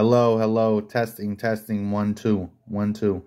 Hello, hello, testing, testing, one, two, one, two.